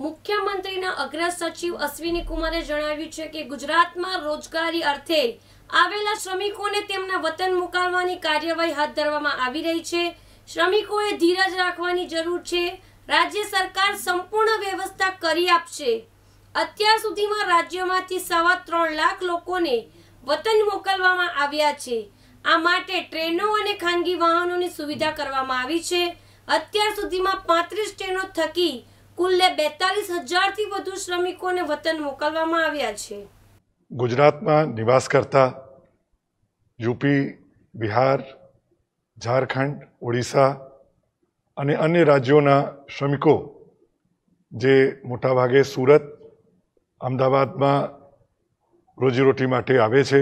મુખ્યમંત્રીના અગ્ર સચિવ અશ્વિની કુમારે જણાવ્યું છે કે ગુજરાતમાં રોજગારી અર્થે આવેલા શ્રમિકોને તેમના વતન મોકલવાની કાર્યવાહી હાથ ધરવામાં આવી રહી છે. શ્રમિકોએ ધીરજ રાખવાની જરૂર છે. રાજ્ય સરકાર સંપૂર્ણ વ્યવસ્થા કરી આપશે. અત્યાર સુધીમાં રાજ્યમાંથી સવા ત્રણ લાખ લોકોને વતન મોકલવામાં આવ્યા છે. આ માટે ટ્રેનો અને ખાનગી વાહનોની સુવિધા કરવામાં આવી છે. અત્યાર સુધીમાં પાંત્રીસ ટ્રેનો થકી કુલ્લે બેતાલીસ હજારથી વધુ શ્રમિકોને વતન મોકલવામાં આવ્યા છે. ગુજરાતમાં નિવાસ કરતા યુપી, બિહાર, ઝારખંડ, ઓડિશા અને અન્ય રાજ્યોના શ્રમિકો જે મોટાભાગે સુરત, અમદાવાદમાં રોજીરોટી માટે આવે છે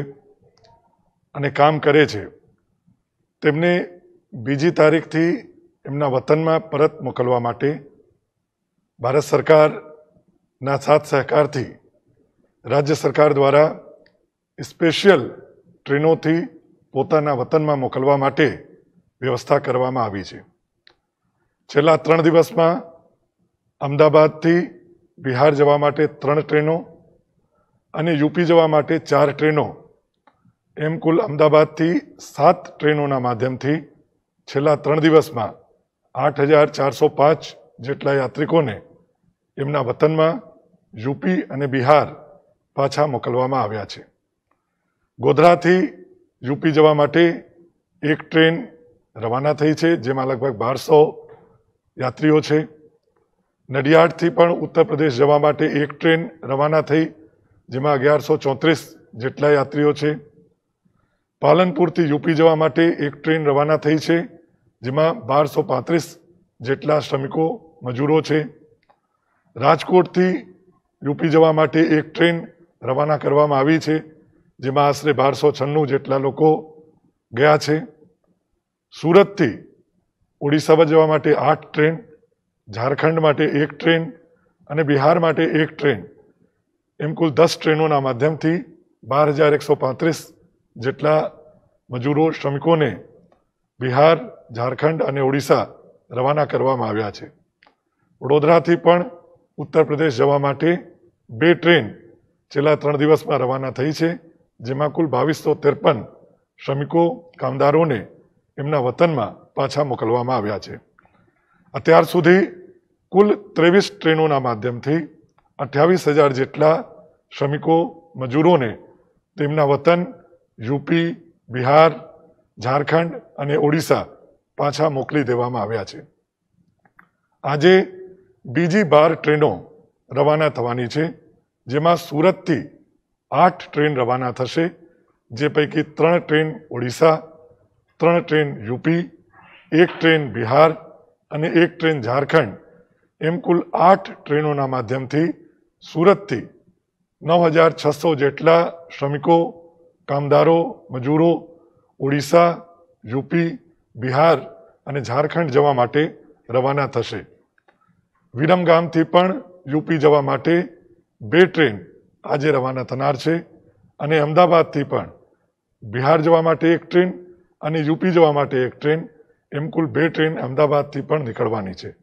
અને કામ કરે છે, તેમને બીજી તારીખથી એમના વતનમાં પરત મોકલવા માટે ભારત સરકારના સાથ સહકારથી રાજ્ય સરકાર દ્વારા સ્પેશિયલ ટ્રેનોથી પોતાના વતનમાં મોકલવા માટે વ્યવસ્થા કરવામાં આવી છે. છેલ્લા ત્રણ દિવસમાં અમદાવાદથી બિહાર જવા માટે ત્રણ ટ્રેનો અને યુપી જવા માટે ચાર ટ્રેનો, એમ કુલ અમદાવાદથી સાત ટ્રેનોના માધ્યમથી છેલ્લા ત્રણ દિવસમાં આઠ હજાર ચારસો પાંચ જેટલા યાત્રિકોને એમના વતનમાં યુપી અને બિહાર પાછા મોકલવામાં આવ્યા છે. ગોધરાથી યુપી જવા માટે એક ટ્રેન રવાના થઈ છે, જેમાં લગભગ બારસો યાત્રીઓ છે. નડિયાદથી પણ ઉત્તર પ્રદેશ જવા માટે એક ટ્રેન રવાના થઈ, જેમાં અગિયારસો ચોત્રીસ જેટલા યાત્રીઓ છે. પાલનપુરથી યુપી જવા માટે એક ટ્રેન રવાના થઈ છે, જેમાં બારસો પાંત્રીસ જેટલા શ્રમિકો, મજૂરો છે. રાજકોટથી યુપી જવા માટે એક ટ્રેન રવાના કરવામાં આવી છે, જેમાં આશરે બારસો છન્નું જેટલા લોકો ગયા છે. સુરતથી ઓડિશામાં જવા માટે આઠ ટ્રેન, ઝારખંડ માટે એક ટ્રેન અને બિહાર માટે એક ટ્રેન. એમ કુલ દસ ટ્રેનોના માધ્યમથી બાર હજાર એકસો પાંત્રીસ જેટલા મજૂરો, શ્રમિકોને બિહાર, ઝારખંડ અને ઓડિશા રવાના કરવામાં આવ્યા છે. વડોદરાથી પણ ઉત્તર પ્રદેશ જવા માટે બે ટ્રેન છેલ્લા ત્રણ દિવસમાં રવાના થઈ છે, જેમાં કુલ બાવીસો ત્રેપન શ્રમિકો, કામદારોને એમના વતનમાં પાછા મોકલવામાં આવ્યા છે. અત્યાર સુધી કુલ ત્રેવીસ ટ્રેનોના માધ્યમથી અઠ્યાવીસ હજાર જેટલા શ્રમિકો, મજૂરોને તેમના વતન યુપી, બિહાર, ઝારખંડ અને ઓડિશા પાછા મોકલી દેવામાં આવ્યા છે. આજે બીજી બાર ટ્રેનો રવાના થવાની છે, જેમાં સુરતથી આઠ ટ્રેન રવાના થશે, જે પૈકી ત્રણ ટ્રેન ઓડિશા, ત્રણ ટ્રેન યુપી, એક ટ્રેન બિહાર અને એક ટ્રેન ઝારખંડ. એમ કુલ આઠ ટ્રેનોના માધ્યમથી સુરતથી નવ હજાર છસો જેટલા શ્રમિકો, કામદારો, મજૂરો ઓડિશા, યુપી, બિહાર અને ઝારખંડ જવા માટે રવાના થશે. વિરમગામથી પણ યુપી જવા માટે બે ટ્રેન આજે રવાના થનાર છે અને અમદાવાદથી પણ. બિહાર જવા માટે એક ટ્રેન અને યુપી જવા માટે એક ટ્રેન, એમ કુલ બે ટ્રેન અમદાવાદથી પણ નીકળવાની છે.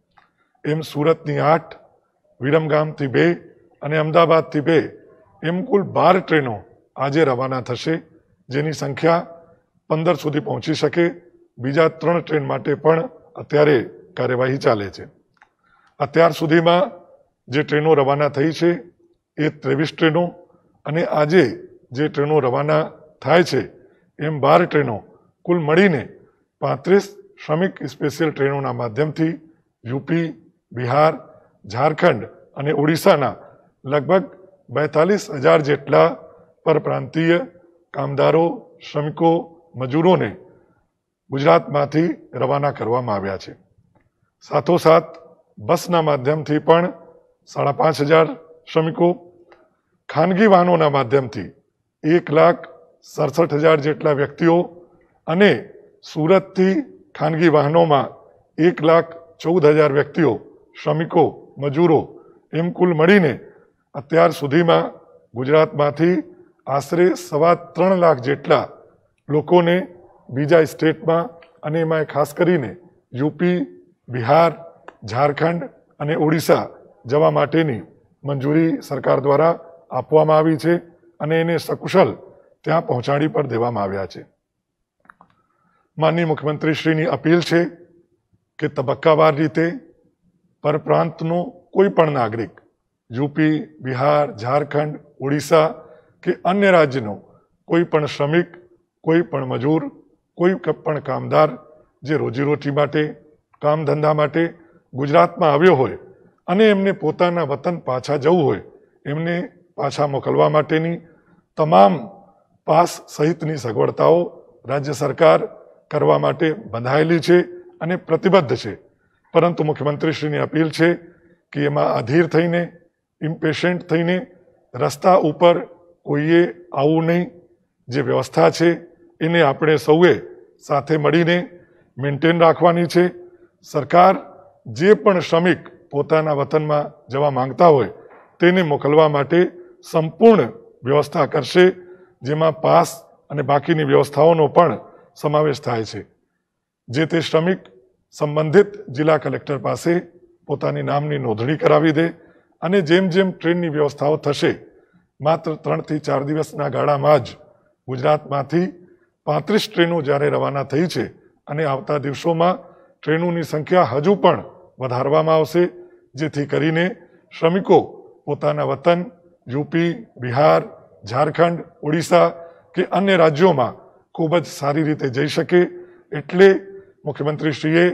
એમ સુરતની આઠ, વિરમગામથી બે અને અમદાવાદથી બે, એમ કુલ બાર ટ્રેનો આજે રવાના થશે, જેની સંખ્યા પંદર સુધી પહોંચી શકે. બીજા ત્રણ ટ્રેન માટે પણ અત્યારે કાર્યવાહી ચાલે છે. અત્યાર સુધીમાં જે ટ્રેનો રવાના થઈ છે, એ ત્રેવીસ ટ્રેનો અને આજે જે ટ્રેનો રવાના થાય છે, એમ બાર ટ્રેનો કુલ મળીને પાંત્રીસ શ્રમિક સ્પેશિયલ ટ્રેનોના માધ્યમથી યુપી, બિહાર, ઝારખંડ અને ઓડિશાના લગભગ બેતાલીસ હજાર જેટલા પરપ્રાંતીય કામદારો, શ્રમિકો, મજૂરોને ગુજરાતમાંથી રવાના કરવામાં આવ્યા છે. સાથોસાથ બસના માધ્યમથી પણ સાડા પાંચ હજાર શ્રમિકો ખાનગી વાહનોના માધ્યમથી એક લાખ સડસઠ હજાર જેટલા વ્યક્તિઓ અને સુરતથી ખાનગી વાહનોમાં એક લાખ ચૌદ હજાર વ્યક્તિઓ, શ્રમિકો, મજૂરો એમ કુલ મળીને અત્યાર સુધીમાં ગુજરાતમાંથી આશરે સવા ત્રણ લાખ જેટલા લોકોને બીજા સ્ટેટમાં અને એમાં ખાસ કરીને યુપી, બિહાર ઝારખંડ અને ઓડિશા જવા માટેની મંજૂરી સરકાર દ્વારા આપવામાં આવી છે અને એને સકુશલ ત્યાં પહોંચાડી પર દેવામાં આવ્યા છે. માનનીય મુખ્યમંત્રીશ્રીની અપીલ છે કે તબક્કાવાર રીતે પરપ્રાંતનો કોઈ પણ નાગરિક, યુપી, બિહાર, ઝારખંડ, ઓડિશા કે અન્ય રાજ્યનો કોઈ પણ શ્રમિક, કોઈ પણ મજૂર, કોઈ પણ કામદાર જે રોજીરોટી માટે કામ ધંધા માટે ગુજરાતમાં આવ્યો હોય અને એમને પોતાના વતન પાછા જવું હોય, એમને પાછા મોકલવા માટેની તમામ પાસ સહિતની સગવડતાઓ રાજ્ય સરકાર કરવા માટે બંધાયેલી છે અને પ્રતિબદ્ધ છે. પરંતુ મુખ્યમંત્રીશ્રીની અપીલ છે કે એમાં અધીર થઈને ઇમ્પેશન્ટ થઈને રસ્તા ઉપર કોઈએ આવવું નહીં. જે વ્યવસ્થા છે એને આપણે સૌએ સાથે મળીને મેન્ટેન રાખવાની છે. સરકાર જે પણ શ્રમિક પોતાના વતનમાં જવા માંગતા હોય તેને મોકલવા માટે સંપૂર્ણ વ્યવસ્થા કરશે, જેમાં પાસ અને બાકીની વ્યવસ્થાઓનો પણ સમાવેશ થાય છે. જે તે શ્રમિક સંબંધિત જિલ્લા કલેક્ટર પાસે પોતાની નામની નોંધણી કરાવી દે અને જેમ જેમ ટ્રેનની વ્યવસ્થાઓ થશે, માત્ર ત્રણથી ચાર દિવસના ગાળામાં જ ગુજરાતમાંથી પાંત્રીસ ટ્રેનો જ્યારે રવાના થઈ છે અને આવતા દિવસોમાં ટ્રેનોની સંખ્યા હજુ પણ વધારવામાં આવશે. જેથી કરીને શ્રમિકો પોતાના વતન યુપી બિહાર, ઝારખંડ, ઓડિશા કે અન્ય રાજ્યોમાં ખૂબ જ સારી રીતે જઈ શકે એટલે મુખ્યમંત્રીશ્રીએ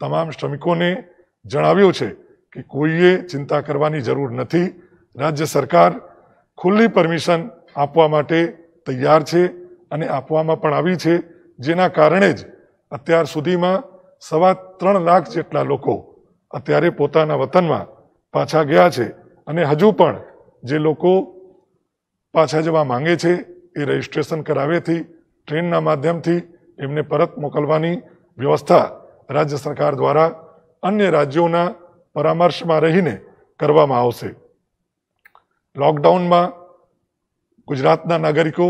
તમામ શ્રમિકોને જણાવ્યું છે કે કોઈએ ચિંતા કરવાની જરૂર નથી. રાજ્ય સરકાર ખુલ્લી પરમિશન આપવા માટે તૈયાર છે અને આપવામાં પણ આવી છે. જેના કારણે જ અત્યાર સુધીમાં સવા ત્રણ લાખ જેટલા લોકો અત્યારે પોતાના વતનમાં પાછા ગયા છે અને હજુ પણ જે લોકો પાછા જવા માંગે છે એ રજીસ્ટ્રેશન કરાવેથી ટ્રેનના માધ્યમથી એમને પરત મોકલવાની વ્યવસ્થા રાજ્ય સરકાર દ્વારા અન્ય રાજ્યોના પરામર્શમાં રહીને કરવામાં આવશે. લોકડાઉનમાં ગુજરાતના નાગરિકો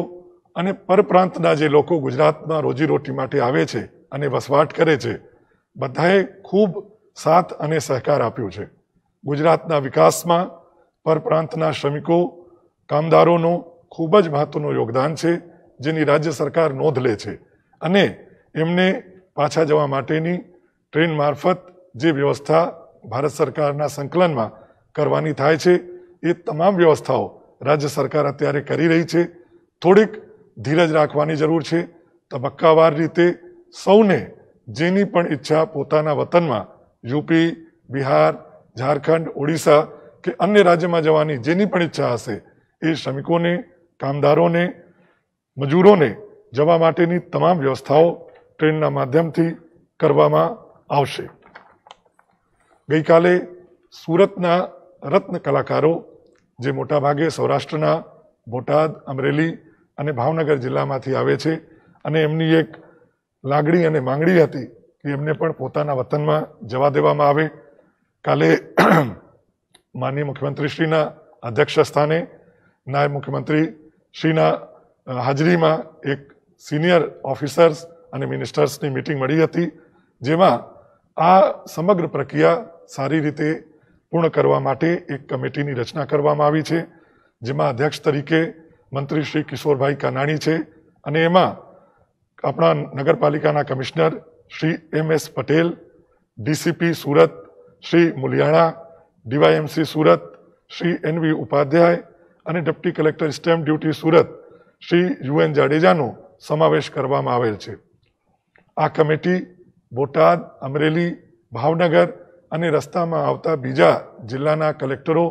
અને પરપ્રાંતના જે લોકો ગુજરાતમાં રોજીરોટી માટે આવે છે અને વસવાટ કરે છે, બધાએ ખૂબ સાથ અને સહકાર આપ્યો છે. ગુજરાતના વિકાસમાં પરપ્રાંતના શ્રમિકો, કામદારોનું ખૂબ જ મહત્વનું યોગદાન છે, જેની રાજ્ય સરકાર નોંધ લે છે. અને એમને પાછા જવા માટેની ટ્રેન મારફત જે વ્યવસ્થા ભારત સરકારના સંકલનમાં કરવાની થાય છે, એ તમામ વ્યવસ્થાઓ રાજ્ય સરકાર અત્યારે કરી રહી છે. થોડીક ધીરજ રાખવાની જરૂર છે. તબક્કાવાર રીતે સૌને જેની પણ ઈચ્છા પોતાના વતનમાં યુપી, બિહાર, ઝારખંડ, ઓડિશા કે અન્ય રાજ્યમાં જવાની જેની પણ ઈચ્છા હશે, એ શ્રમિકોને, કામદારોને, મજૂરોને જવા માટેની તમામ વ્યવસ્થાઓ ટ્રેનના માધ્યમથી કરવામાં આવશે. ગઈકાલે સુરતના રત્ન કલાકારો, જે મોટાભાગે સૌરાષ્ટ્રના બોટાદ, અમરેલી અને ભાવનગર જિલ્લામાંથી આવે છે અને એમની એક લાગણી અને માંગણી હતી કે એમને પણ પોતાના વતનમાં જવા દેવામાં આવે. કાલે માનનીય મુખ્યમંત્રીશ્રીના અધ્યક્ષ સ્થાને નાયબ મુખ્યમંત્રી શ્રીના હાજરીમાં એક સિનિયર ઓફિસર્સ અને મિનિસ્ટર્સની મિટિંગ મળી હતી, જેમાં આ સમગ્ર પ્રક્રિયા સારી રીતે પૂર્ણ કરવા માટે એક કમિટીની રચના કરવામાં આવી છે, જેમાં અધ્યક્ષ તરીકે મંત્રી શ્રી કિશોરભાઈ કાનાણી છે અને એમાં આપણા નગરપાલિકાના commissioner Shri M S Patel, DCP Surat, Shri Muliyana, DYMC Surat, Shri N V Upadhyay અને deputy collector stamp duty Surat, Shri U જાડેજાનો સમાવેશ કરવામાં આવેલ છે. આ કમિટી બોટાદ, અમરેલી, ભાવનગર અને રસ્તામાં આવતા બીજા જિલ્લાના કલેક્ટરો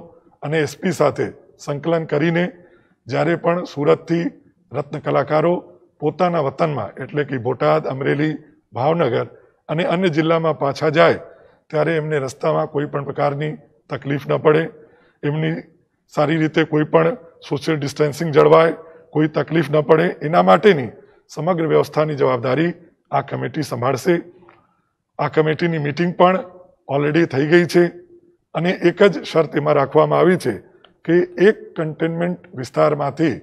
અને એસપી સાથે સંકલન કરીને જ્યારે પણ સુરતથી રત્ન કલાકારો પોતાના વતનમાં, એટલે કે બોટાદ, અમરેલી ભાવનગર અને અન્ય જિલ્લામાં પાછા જાય, ત્યારે એમને રસ્તામાં કોઈ પણ પ્રકારની તકલીફ ન પડે. એમની સારી રીતે કોઈ પણ સોશિયલ ડિસ્ટન્સિંગ જળવાય, કોઈ તકલીફ ન પડે. એના માટેની સમગ્ર વ્યવસ્થાની જવાબદારી આ કમિટી સંભાળશે. આ કમિટીની મિટિંગ પણ ઓલરેડી થઈ ગઈ છે અને એક જ શરત એમાં રાખવામાં આવી છે કે એક કન્ટેનમેન્ટ વિસ્તારમાંથી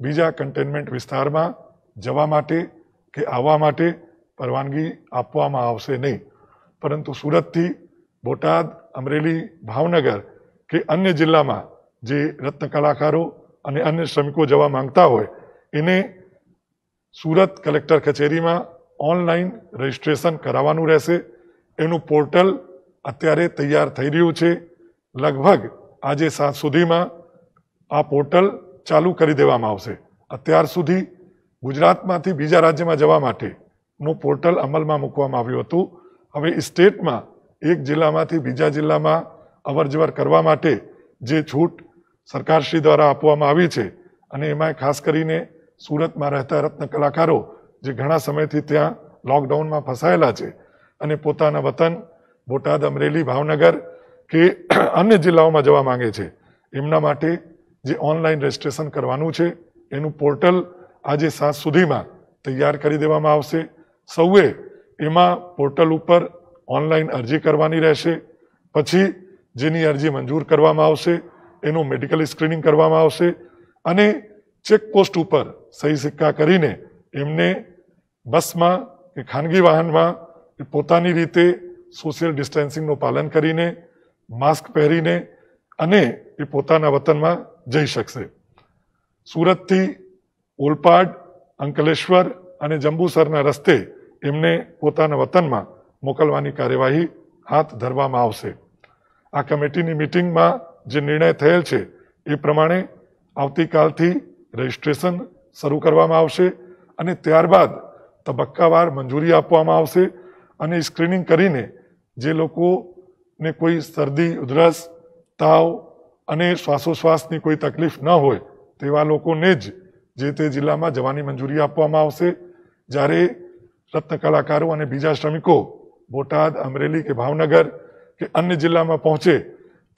બીજા કન્ટેનમેન્ટ વિસ્તારમાં જવા માટે કે આવવા માટે પરવાનગી આપવામાં આવશે નહીં. પરંતુ સુરતથી બોટાદ, અમરેલી, ભાવનગર કે અન્ય જિલ્લામાં જે રત્ન કલાકારો અને અન્ય શ્રમિકો જવા માંગતા હોય, એને સુરત કલેક્ટર કચેરીમાં ઓનલાઈન રજિસ્ટ્રેશન કરાવવાનું રહેશે. એનું પોર્ટલ અત્યારે તૈયાર થઈ રહ્યું છે. લગભગ આજે સાત સુધીમાં આ પોર્ટલ ચાલુ કરી દેવામાં આવશે. અત્યાર સુધી ગુજરાતમાંથી બીજા રાજ્યમાં જવા માટેનું પોર્ટલ અમલમાં મૂકવામાં આવ્યું હતું. હવે સ્ટેટમાં, એક જિલ્લામાંથી બીજા જિલ્લામાં અવરજવર કરવા માટે જે છૂટ સરકારશ્રી દ્વારા આપવામાં આવી છે, અને એમાં ખાસ કરીને સુરતમાં રહેતા રત્ન કલાકારો જે ઘણા સમયથી ત્યાં લોકડાઉનમાં ફસાયેલા છે, અને પોતાના વતન બોટાદ અમરેલી, ભાવનગર કે અન્ય જિલ્લાઓમાં જવા માંગે છે. એમના માટે જે ઓનલાઈન રજીસ્ટ્રેશન કરવાનું છે, એનું પોર્ટલ આજે સાંજ સુધીમાં તૈયાર કરી દેવામાં આવશે. સૌએ એમાં પોર્ટલ ઉપર ઓનલાઈન અરજી કરવાની રહેશે. પછી જેની અરજી મંજૂર કરવામાં આવશે, એનું મેડિકલ સ્ક્રીનિંગ કરવામાં આવશે અને ચેકપોસ્ટ ઉપર સહી સિક્કા કરીને એમને બસમાં કે ખાનગી વાહનમાં પોતાની રીતે સોશિયલ ડિસ્ટન્સિંગનું પાલન કરીને, માસ્ક પહેરીને અને એ પોતાના વતનમાં જઈ શકશે. સુરતથી ઓલપાડ, અંકલેશ્વર અને જંબુસરના રસ્તે એમને પોતાના વતનમાં મોકલવાની કાર્યવાહી હાથ ધરવામાં આવશે. આ કમિટીની મિટિંગમાં જે નિર્ણય થયેલ છે, એ પ્રમાણે આવતીકાલથી રજીસ્ટ્રેશન શરૂ કરવામાં આવશે અને ત્યારબાદ તબક્કાવાર મંજૂરી આપવામાં આવશે અને સ્ક્રીનિંગ કરીને જે લોકોને કોઈ શરદી, ઉધરસ, તાવ અને શ્વાસોશ્વાસની કોઈ તકલીફ ન હોય, તેવા લોકોને જ જે તે જિલ્લામાં જવાની મંજૂરી આપવામાં આવશે. જ્યારે રત્ન કલાકારો અને બીજા શ્રમિકો બોટાદ અમરેલી કે ભાવનગર કે અન્ય જિલ્લામાં પહોંચે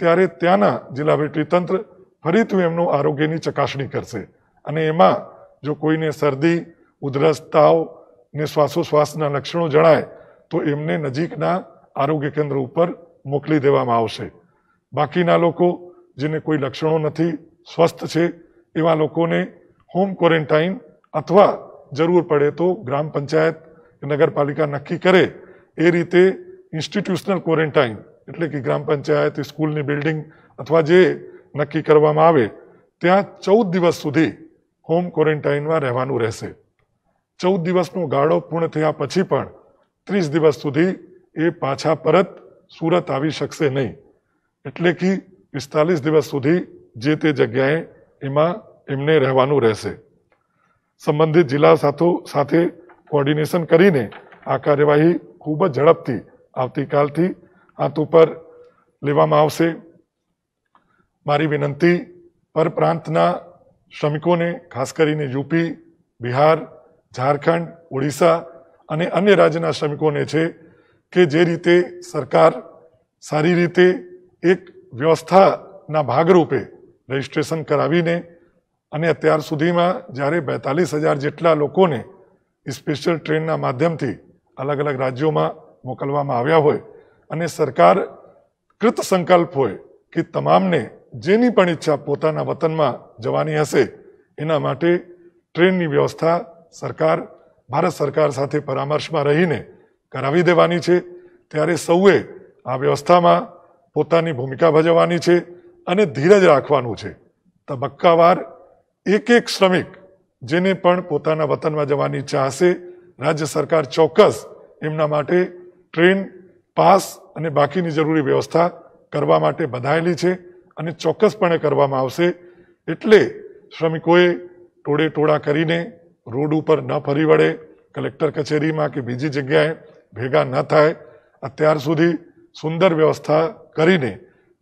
ત્યારે ત્યાંના જિલ્લા તંત્ર ફરીથી એમનું આરોગ્યની ચકાસણી કરશે અને એમાં જો કોઈને શરદી ઉધરસ તાવ ને શ્વાસોશ્વાસના લક્ષણો જણાય તો એમને નજીકના આરોગ્ય કેન્દ્ર ઉપર મોકલી દેવામાં આવશે બાકીના લોકો જેને કોઈ લક્ષણો નથી સ્વસ્થ છે એવા લોકોને હોમ ક્વોરન્ટાઇન અથવા જરૂર પડે તો ગ્રામ પંચાયત નગરપાલિકા નક્કી કરે એ રીતે ઇન્સ્ટિટ્યુશનલ ક્વોરન્ટાઇન એટલે કે ગ્રામ પંચાયત, સ્કૂલની બિલ્ડિંગ અથવા જે નક્કી કરવામાં આવે, ત્યાં ચૌદ દિવસ સુધી હોમ ક્વોરન્ટાઇનમાં રહેવાનું રહેશે. ચૌદ દિવસનો ગાળો પૂર્ણ થયા પછી પણ ત્રીસ દિવસ સુધી એ પાછા પરત સુરત આવી શકશે નહીં. એટલે કે પિસ્તાલીસ દિવસ સુધી જે તે જગ્યાએ એમાં એમને રહેવાનું રહેશે. સંબંધિત જિલ્લા સાથો સાથે કોર્ડિનેશન કરીને આ કાર્યવાહી ખૂબ જ ઝડપથી આવતીકાલથી હાથ ઉપર લેવામાં આવશે. મારી વિનંતી પરપ્રાંતના શ્રમિકોને, ખાસ કરીને યુપી, બિહાર, ઝારખંડ, ઓડિશા અને અન્ય રાજ્યના શ્રમિકોને છે કે જે રીતે સરકાર સારી રીતે એક વ્યવસ્થાના ભાગરૂપે રજીસ્ટ્રેશન કરાવીને અને અત્યાર સુધીમાં જ્યારે બેતાલીસ હજાર જેટલા લોકોને સ્પેશિયલ ટ્રેનના માધ્યમથી અલગ અલગ રાજ્યોમાં મોકલવામાં આવ્યા હોય અને સરકાર કૃત સંકલ્પ હોય કે તમામને જેની પણ ઈચ્છા પોતાના વતનમાં જવાની હશે, એના માટે ટ્રેનની વ્યવસ્થા સરકાર, ભારત સરકાર સાથે પરામર્શમાં રહીને કરાવી દેવાની છે. ત્યારે સૌએ આ વ્યવસ્થામાં પોતાની ભૂમિકા ભજવવાની છે અને ધીરજ રાખવાનું છે. તબક્કાવાર એક એક શ્રમિક જેને પણ પોતાના વતનમાં જવાની ઈચ્છા હશે, રાજ્ય સરકાર ચોક્કસ એમના માટે ટ્રેન, પાસ અને બાકીની જરૂરી વ્યવસ્થા કરવા માટે બંધાયેલી છે અને ચોક્કસપણે કરવામાં આવશે. એટલે શ્રમિકોએ ટોળે ટોળા કરીને રોડ ઉપર ન ફરી વળે, કલેક્ટર કચેરીમાં કે બીજી જગ્યાએ ભેગા ન થાય. અત્યાર સુધી સુંદર વ્યવસ્થા કરીને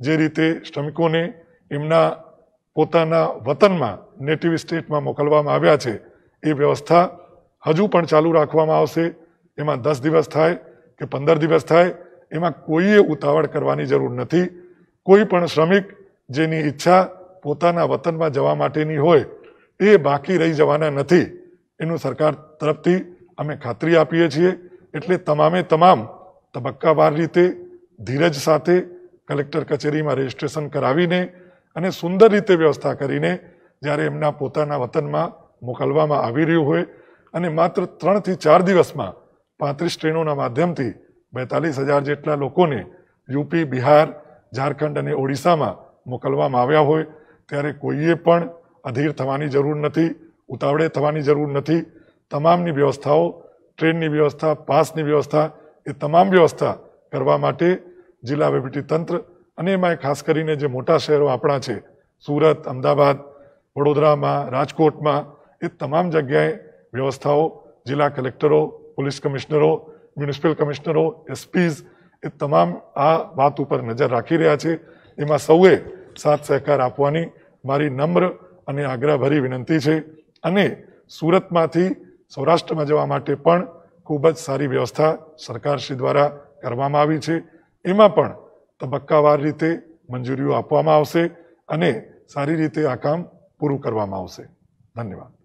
જે રીતે શ્રમિકોને એમના પોતાના વતનમાં નેટિવ સ્ટેટમાં મોકલવામાં આવ્યા છે. એ વ્યવસ્થા હજુ પણ ચાલુ રાખવામાં આવશે. એમાં દસ દિવસ થાય કે પંદર દિવસ થાય, એમાં કોઈએ ઉતાવળ કરવાની જરૂર નથી. કોઈ પણ શ્રમિક જેની ઈચ્છા પોતાના વતનમાં જવા માટેની હોય, એ બાકી રહી જવાના નથી. એનું સરકાર તરફથી અમે ખાતરી આપીએ છીએ. એટલે તમામે તમામ તબક્કાવાર રીતે ધીરજ સાથે કલેક્ટર કચેરીમાં રજીસ્ટ્રેશન કરાવીને અને સુંદર રીતે વ્યવસ્થા કરીને જ્યારે એમના પોતાના વતનમાં મોકલવામાં આવી રહ્યું હોય અને માત્ર ત્રણથી ચાર દિવસમાં પાંત્રીસ ટ્રેનોના માધ્યમથી બેતાલીસ હજાર જેટલા લોકોને યુપી, બિહાર, ઝારખંડ અને ઓડિશામાં મોકલવામાં આવ્યા હોય, ત્યારે કોઈએ પણ અધીર થવાની જરૂર નથી, ઉતાવળે થવાની જરૂર નથી. તમામની વ્યવસ્થાઓ, ટ્રેનની વ્યવસ્થા, પાસની વ્યવસ્થા એ તમામ વ્યવસ્થા કરવા માટે જિલ્લા તંત્ર અને એમાં ખાસ કરીને જે મોટા શહેરો આપણા છે, સુરત, અમદાવાદ, વડોદરામાં, રાજકોટમાં, એ તમામ જગ્યાએ વ્યવસ્થાઓ, જિલ્લા કલેક્ટરો, પોલીસ કમિશનરો, મ્યુનિસિપલ કમિશનરો, એસપીઝ, એ તમામ આ વાત ઉપર નજર રાખી રહ્યા છે. એમાં સૌએ સાથ સહકાર આપવાની મારી નમ્ર અને આગ્રહભરી વિનંતી છે અને સુરતમાંથી સૌરાષ્ટ્રમાં જવા માટે પણ ખૂબ જ સારી વ્યવસ્થા સરકારશ્રી દ્વારા કરવામાં આવી છે. એમાં પણ તબક્કાવાર રીતે મંજૂરીઓ આપવામાં આવશે અને સારી રીતે આ કામ પૂરું કરવામાં આવશે. ધન્યવાદ.